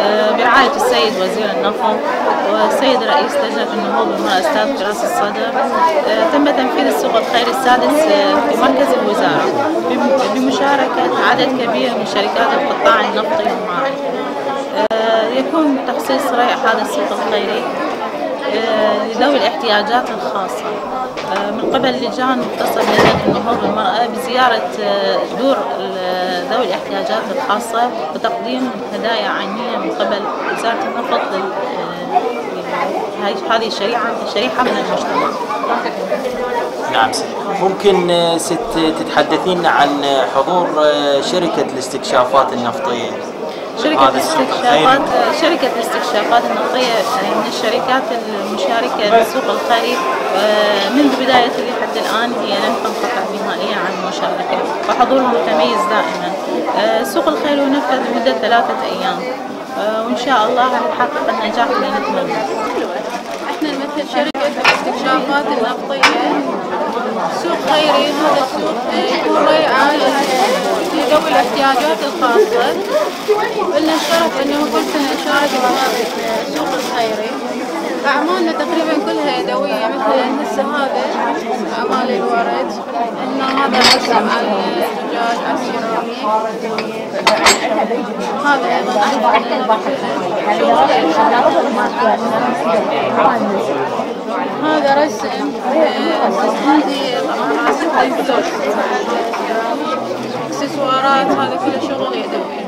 آه، برعاية السيد وزير النفط والسيد رئيس لجنة النهوض بالمرأة أستاذ فراس الصدر. آه، تم تنفيذ السوق الخيري السادس آه، في مركز الوزارة بم- بمشاركة عدد كبير من شركات القطاع النفطي والمائي يكون تخصيص ريع هذا السوق الخيري. لذوي الاحتياجات الخاصة. آه، من قبل لجان مختصة بلجنة النهوض بالمرأة بزيارة آه، دور ذوي الاحتياجات الخاصة وتقديم هدايا عينية من قبل وزارة النفط آه، هذه الشريحة شريحة من المجتمع. نعم ست ممكن ست تتحدثين عن حضور شركة الاستكشافات النفطية؟ شركة الاستكشافات. شركة الاستكشافات النفطية من الشركات المشاركة بالسوق الخيري آه، منذ بدايته حتى الآن هي لم تنقطع نهائيا عن المشاركة وحضورها متميز دائما. آه، السوق الخيري ينفذ لمدة ثلاثة أيام. آه، وإن شاء الله نحقق النجاح اللي نتمناه إحنا نمثل شركة الاستكشافات النفطية سوق خيري هذا السوق يكون لذوي الاحتياجات الخاصة لنا الشرف انه كل سنة نشارك بالسوق الخيري أعمالنا تقريبا كلها يدوية مثل هسه هذا أعمال الورد هنا هذا رسم على الزجاج على السيراميك هذا أيضا هذا رسم هذه اكسسوارات هذا كله شغل يدوي